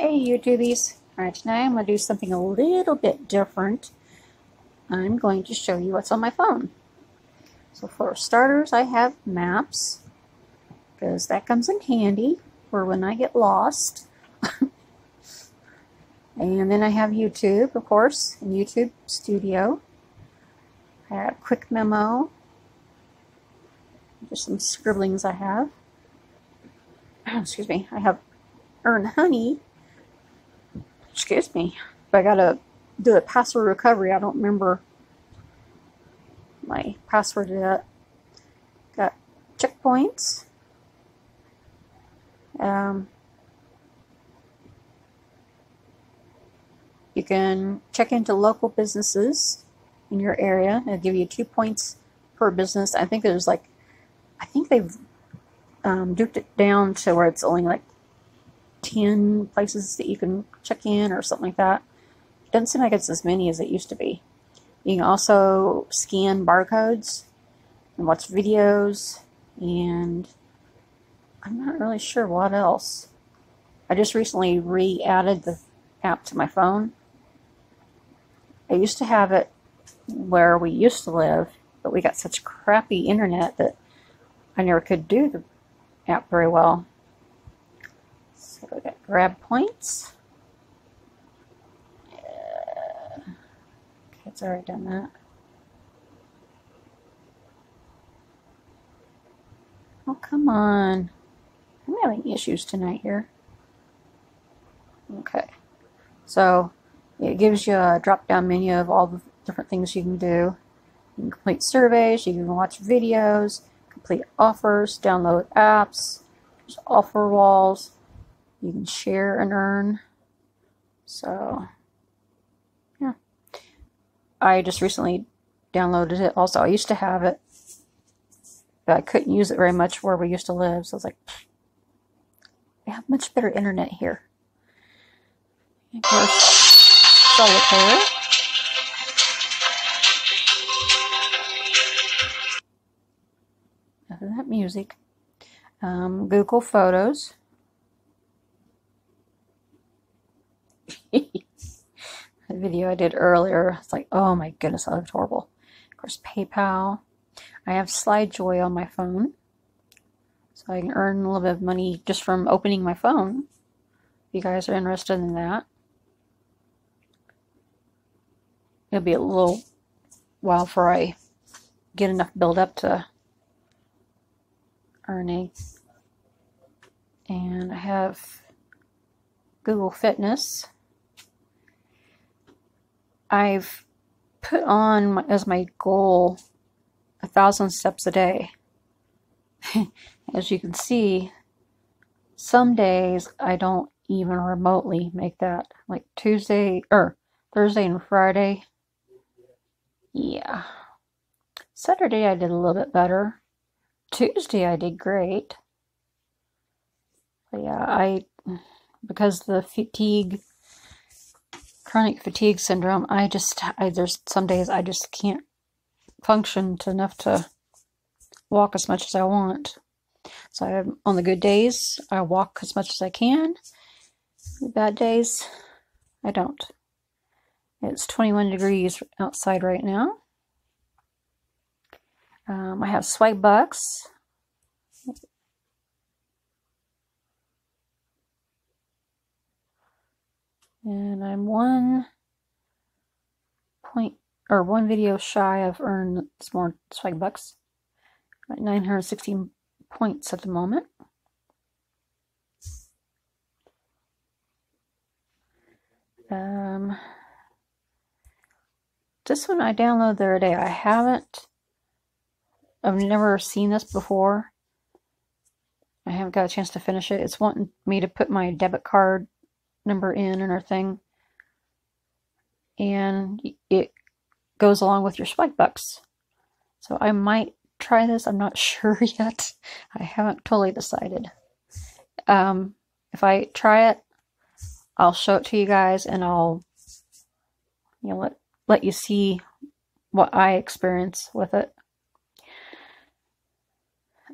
Hey YouTubies! Alright, tonight I'm going to do something a little bit different. I'm going to show you what's on my phone. So for starters, I have maps, because that comes in handy for when I get lost. and then I have YouTube, of course, and YouTube Studio. I have Quick Memo, just some scribblings I have. Excuse me, I have Earn Honey, excuse me, I gotta do a password recovery. I don't remember my password yet. Got checkpoints. Um, you can check into local businesses in your area. It'll give you two points per business. I think there's like, I think they've um, duped it down to where it's only like 10 places that you can check in or something like that. It doesn't seem like it's as many as it used to be. You can also scan barcodes and watch videos, and I'm not really sure what else. I just recently re added the app to my phone. I used to have it where we used to live, but we got such crappy internet that I never could do the app very well. So we got grab points. Yeah. Okay, it's already done that. Oh, come on. I'm having issues tonight here. Okay. So, it gives you a drop-down menu of all the different things you can do. You can complete surveys, you can watch videos, complete offers, download apps, there's offer walls, you can share and earn. So, yeah. I just recently downloaded it. Also, I used to have it, but I couldn't use it very much where we used to live. So I was like, we have much better internet here. of course, solitaire. That music. Um, Google Photos. Video I did earlier. It's like, oh my goodness, that looked horrible. Of course, PayPal. I have SlideJoy on my phone. So I can earn a little bit of money just from opening my phone. If you guys are interested in that. It'll be a little while before I get enough build up to earn earning. And I have Google Fitness. I've put on as my goal a thousand steps a day. as you can see, some days I don't even remotely make that. Like Tuesday or Thursday and Friday. Yeah. Saturday I did a little bit better. Tuesday I did great. But yeah, I because the fatigue chronic fatigue syndrome, I just, I, there's some days I just can't function to enough to walk as much as I want. So I, on the good days, I walk as much as I can. The bad days, I don't. It's 21 degrees outside right now. Um, I have Swag Bucks. And I'm one point or one video shy of earned some more swag bucks. At 916 points at the moment. Um, this one I downloaded the other day. I haven't, I've never seen this before. I haven't got a chance to finish it. It's wanting me to put my debit card number in and thing And it goes along with your swag bucks. So I might try this. I'm not sure yet. I haven't totally decided. Um, if I try it, I'll show it to you guys and I'll you know let let you see what I experience with it.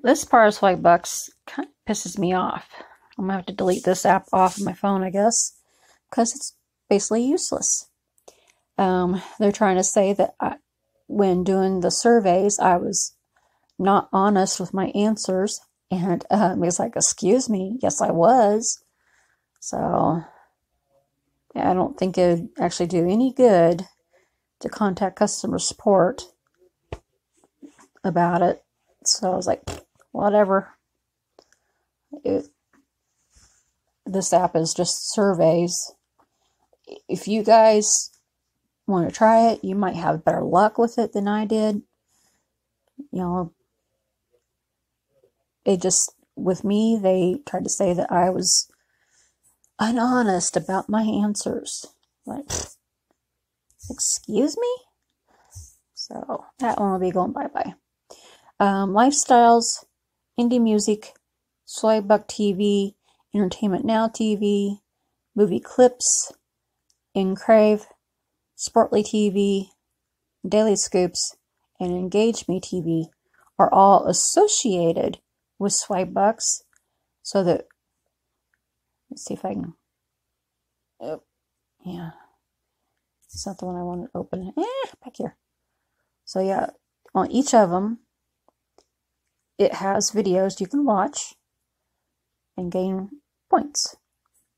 This part of swag bucks kind of pisses me off. I'm gonna have to delete this app off of my phone, I guess, because it's basically useless. Um, they're trying to say that I, when doing the surveys, I was not honest with my answers, and um, it's like, excuse me, yes, I was. So yeah, I don't think it'd actually do any good to contact customer support about it. So I was like, whatever. It, this app is just surveys. If you guys want to try it, you might have better luck with it than I did. You know, it just, with me, they tried to say that I was unhonest about my answers. Like, excuse me? So that one will be going bye bye. Um, lifestyles, indie music, Swagbuck TV, Entertainment Now TV, movie clips, Encrave, Sportly TV, Daily Scoops, and Engage Me TV are all associated with Swagbucks so that let's see if I can oh yeah. It's not the one I want to open. Eh, back here. So yeah on each of them it has videos you can watch and gain points.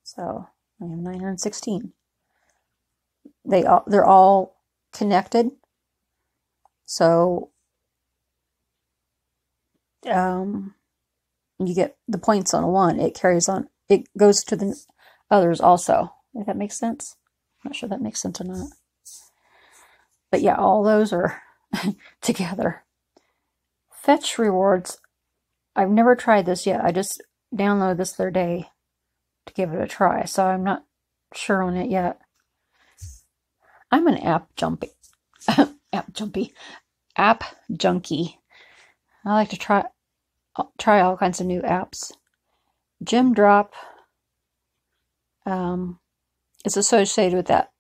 So I have 916 they all they're all connected. So um you get the points on one. It carries on it goes to the others also. If that makes sense? I'm not sure that makes sense or not. But yeah all those are together. Fetch rewards. I've never tried this yet. I just downloaded this the other day to give it a try so i'm not sure on it yet I'm an app jumpy, app jumpy, app junkie. I like to try try all kinds of new apps. Gem Drop um, is associated with that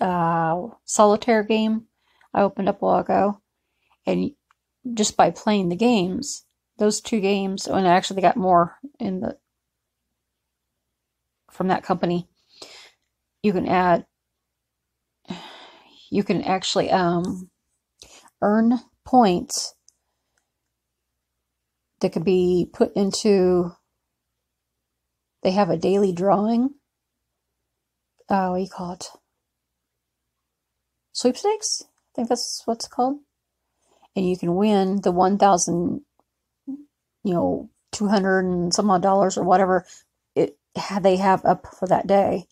uh, solitaire game I opened up a while ago, and just by playing the games, those two games, and I actually they got more in the from that company. You can add you can actually um, earn points that could be put into they have a daily drawing uh, what do you call it sweepstakes i think that's what's called and you can win the 1000 you know 200 and some odd dollars or whatever they have up for that day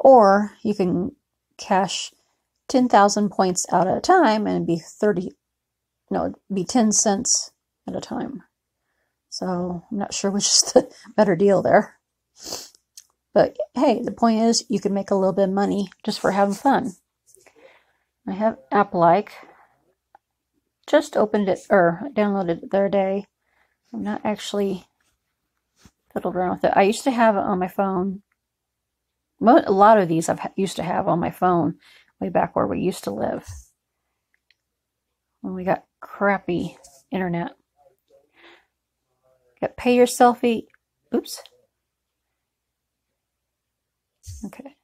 or you can cash 10,000 points out at a time and be 30, no, be 10 cents at a time. So I'm not sure which is the better deal there. But hey, the point is you can make a little bit of money just for having fun. I have App-like. Just opened it or downloaded it the other day. I'm not actually fiddled around with it. I used to have it on my phone. A lot of these I've used to have on my phone way back where we used to live when we got crappy internet. Got pay your selfie. Oops. Okay.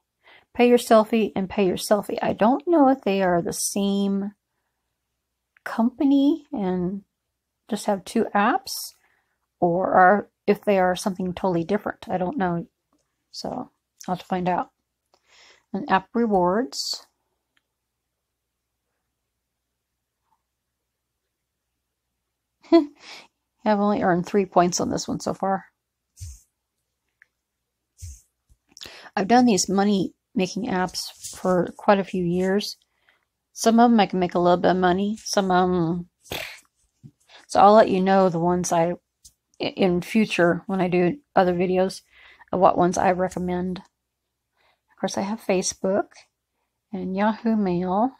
Pay your selfie and pay your selfie. I don't know if they are the same company and just have two apps or are if they are something totally different. I don't know. So I'll have to find out. And app rewards. I've only earned three points on this one so far. I've done these money making apps for quite a few years. Some of them I can make a little bit of money. Some of them. So I'll let you know the ones I, in future, when I do other videos, of what ones I recommend. Of course, I have Facebook and Yahoo Mail,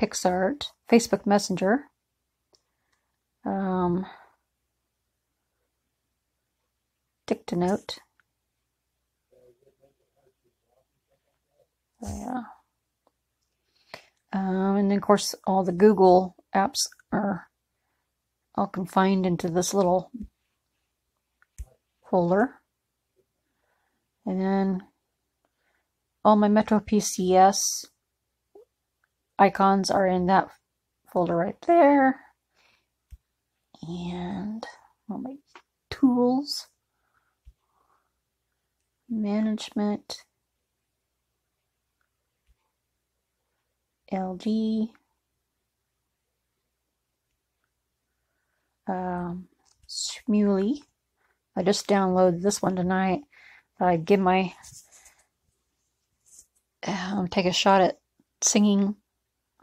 PicsArt, Facebook Messenger, um, Dictanote. yeah. Um, and then, of course, all the Google apps are all confined into this little folder. And then all my Metro PCS icons are in that folder right there. And all my tools, management, LG, um, Smuley. I just downloaded this one tonight. I give my um, take a shot at singing,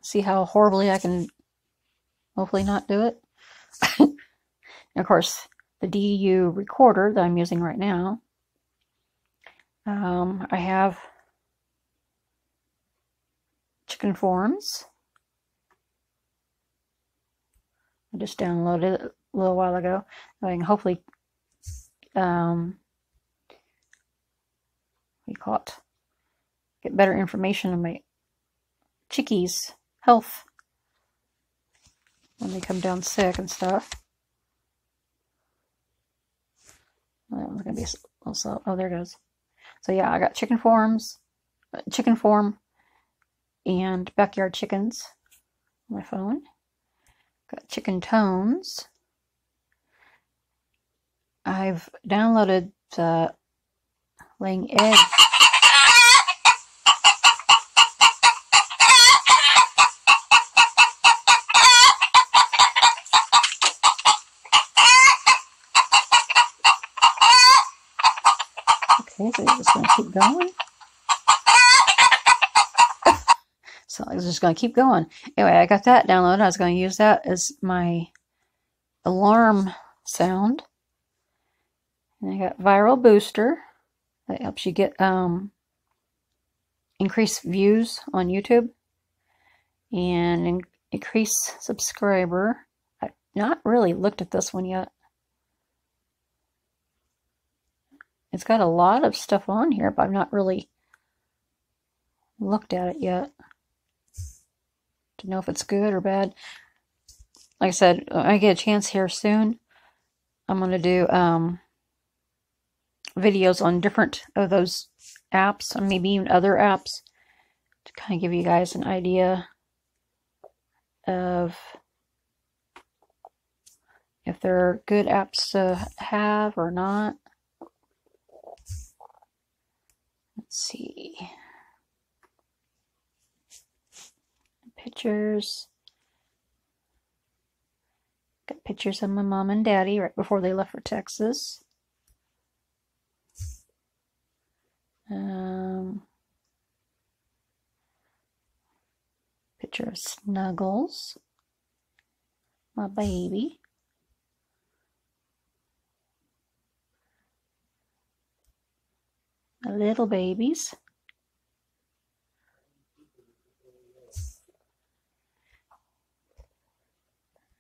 see how horribly I can hopefully not do it. and of course, the DU recorder that I'm using right now. Um, I have chicken forms. I just downloaded it a little while ago. I can hopefully um, we call it get better information on my chickies' health when they come down sick and stuff. That one's gonna be also. Oh, there goes. So yeah, I got chicken forms, uh, chicken form, and backyard chickens on my phone. Got chicken tones. I've downloaded the laying eggs. Okay, so you're just to keep going. So I'm just going to keep going. Anyway, I got that downloaded. I was going to use that as my alarm sound. And I got Viral Booster. That helps you get um, increase views on YouTube and in increase subscriber. I've not really looked at this one yet. It's got a lot of stuff on here, but I've not really looked at it yet to know if it's good or bad. Like I said, I get a chance here soon. I'm going to do um, videos on different of those apps, and maybe even other apps, to kind of give you guys an idea of if they're good apps to have or not. Let's see. Pictures. Got pictures of my mom and daddy right before they left for Texas. Um, picture of Snuggles, my baby. My little babies.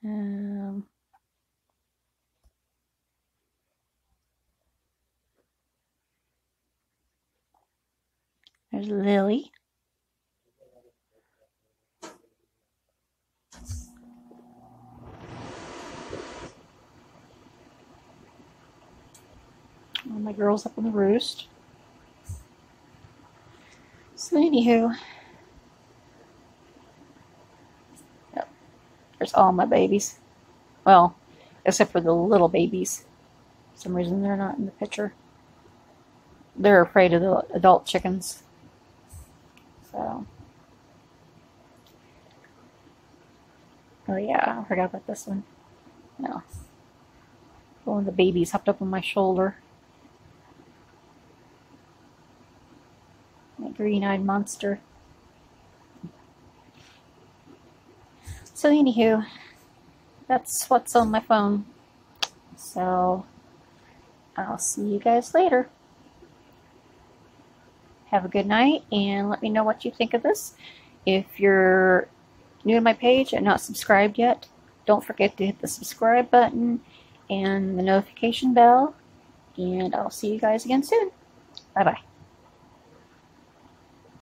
Um, There's Lily. All my girls up on the roost. So anywho, all my babies. Well, except for the little babies. For some reason they're not in the picture. They're afraid of the adult chickens. So, oh yeah, I forgot about this one. No, one of the babies hopped up on my shoulder. My green-eyed monster. So anywho, that's what's on my phone. So I'll see you guys later. Have a good night and let me know what you think of this. If you're new to my page and not subscribed yet, don't forget to hit the subscribe button and the notification bell. And I'll see you guys again soon. Bye bye.